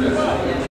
그랬어요.